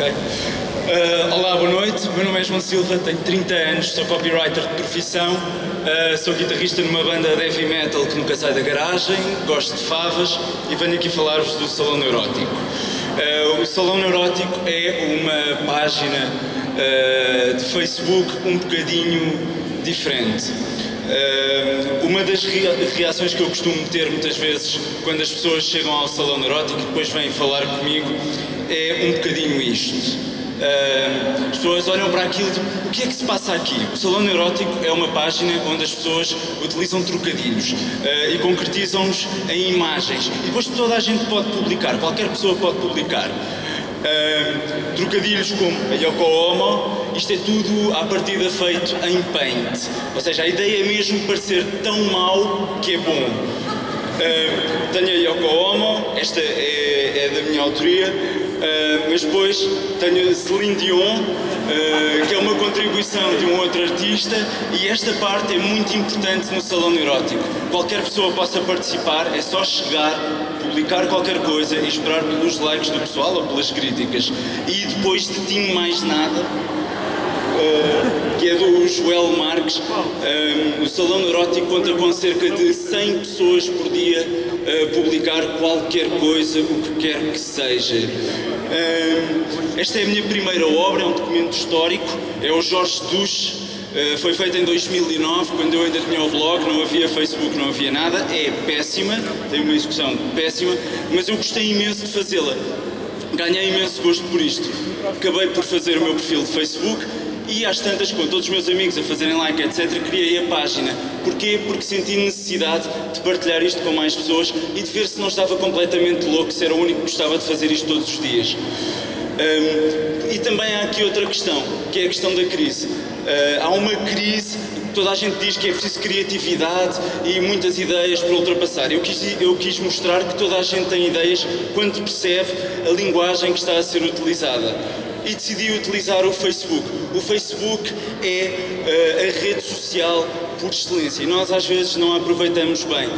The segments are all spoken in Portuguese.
Ok. Uh, olá, boa noite. Meu nome é João Silva, tenho 30 anos, sou copywriter de profissão, uh, sou guitarrista numa banda de heavy metal que nunca sai da garagem, gosto de favas e venho aqui falar-vos do Salão Neurótico. Uh, o Salão Neurótico é uma página de Facebook um bocadinho diferente. Uma das reações que eu costumo ter muitas vezes quando as pessoas chegam ao salão neurótico e depois vêm falar comigo é um bocadinho isto. Uh, as pessoas olham para aquilo e o que é que se passa aqui? O Salão Neurótico é uma página onde as pessoas utilizam trocadilhos uh, e concretizam-nos em imagens. E depois toda a gente pode publicar, qualquer pessoa pode publicar. Uh, trocadilhos como a Yoko Ono, isto é tudo à partida feito em Paint. Ou seja, a ideia é mesmo parecer tão mau que é bom. Uh, tenho a Yoko Ono, esta é, é da minha autoria, mas depois tenho Celine Dion, que é uma contribuição de um outro artista, e esta parte é muito importante no Salão Neurótico. Qualquer pessoa possa participar, é só chegar, publicar qualquer coisa e esperar pelos likes do pessoal ou pelas críticas. E depois de tinha mais nada, uh, que é do Joel Marques, o Salão Neurótico conta com cerca de 100 pessoas por dia a publicar qualquer coisa, o que quer que seja. Esta é a minha primeira obra, é um documento histórico, é o Jorge Duche, Uh, foi feita em 2009, quando eu ainda tinha o blog, não havia Facebook, não havia nada. É péssima, tem uma execução péssima, mas eu gostei imenso de fazê-la. Ganhei imenso gosto por isto. Acabei por fazer o meu perfil de Facebook e às tantas, com todos os meus amigos a fazerem like, etc., criei a página. Porquê? Porque senti necessidade de partilhar isto com mais pessoas e de ver se não estava completamente louco, se era o único que gostava de fazer isto todos os dias. Um, e também há aqui outra questão, que é a questão da crise. Uh, há uma crise, toda a gente diz que é preciso criatividade e muitas ideias para ultrapassar. Eu quis, eu quis mostrar que toda a gente tem ideias quando percebe a linguagem que está a ser utilizada. E decidi utilizar o Facebook. O Facebook é uh, a rede social por excelência e nós às vezes não a aproveitamos bem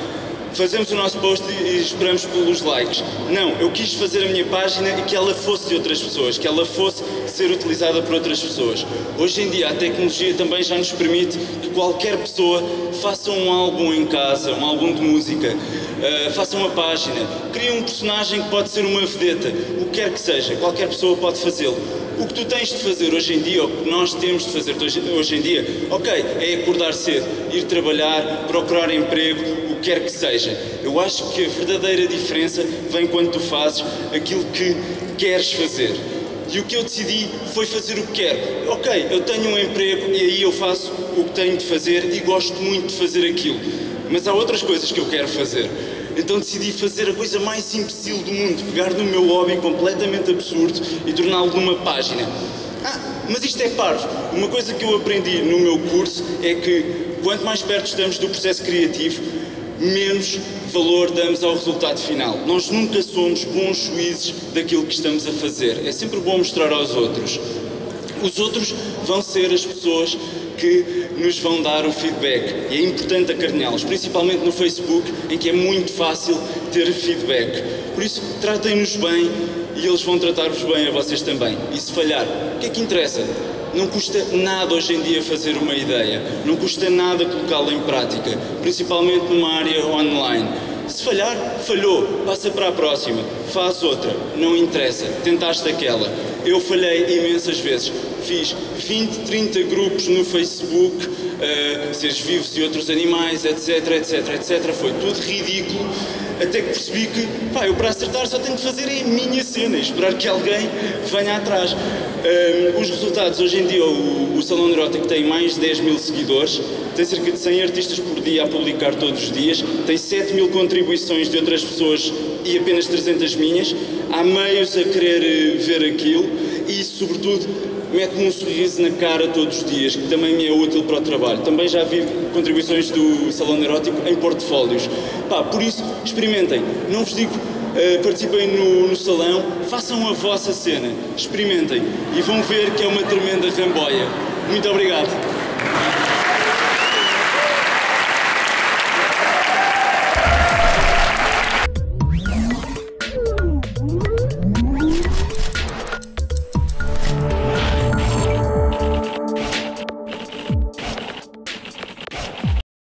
fazemos o nosso post e esperamos pelos likes. Não, eu quis fazer a minha página e que ela fosse de outras pessoas, que ela fosse ser utilizada por outras pessoas. Hoje em dia a tecnologia também já nos permite que qualquer pessoa faça um álbum em casa, um álbum de música, uh, faça uma página, crie um personagem que pode ser uma vedeta, o que quer que seja, qualquer pessoa pode fazê-lo. O que tu tens de fazer hoje em dia, ou o que nós temos de fazer hoje em dia, ok, é acordar cedo, ir trabalhar, procurar emprego, quer que seja. Eu acho que a verdadeira diferença vem quando tu fazes aquilo que queres fazer. E o que eu decidi foi fazer o que quero. Ok, eu tenho um emprego e aí eu faço o que tenho de fazer e gosto muito de fazer aquilo. Mas há outras coisas que eu quero fazer. Então decidi fazer a coisa mais imbecil do mundo, pegar no meu hobby completamente absurdo e torná-lo numa página. Ah, mas isto é parvo. Uma coisa que eu aprendi no meu curso é que quanto mais perto estamos do processo criativo, menos valor damos ao resultado final. Nós nunca somos bons juízes daquilo que estamos a fazer. É sempre bom mostrar aos outros. Os outros vão ser as pessoas que nos vão dar o feedback. E é importante acarinhá-los, principalmente no Facebook, em que é muito fácil ter feedback. Por isso, tratem-nos bem e eles vão tratar-vos bem a vocês também. E se falhar, o que é que interessa? Não custa nada hoje em dia fazer uma ideia, não custa nada colocá-la em prática, principalmente numa área online. Se falhar, falhou, passa para a próxima, faz outra, não interessa, tentaste aquela. Eu falhei imensas vezes, fiz 20, 30 grupos no Facebook, uh, seres vivos e outros animais, etc, etc, etc. Foi tudo ridículo, até que percebi que, pá, eu para acertar só tenho de fazer a minha cena e esperar que alguém venha atrás. Uh, os resultados, hoje em dia, o, o Salão Neurótico tem mais de 10 mil seguidores, tem cerca de 100 artistas por dia a publicar todos os dias, tem 7 mil contribuições de outras pessoas e apenas 300 minhas. Há meios a querer eh, ver aquilo e, sobretudo, mete-me um sorriso na cara todos os dias, que também me é útil para o trabalho. Também já vi contribuições do Salão Erótico em portfólios. Pá, por isso, experimentem. Não vos digo Uh, participem no, no, salão, façam a vossa cena, experimentem e vão ver que é uma tremenda ramboia. Muito obrigado.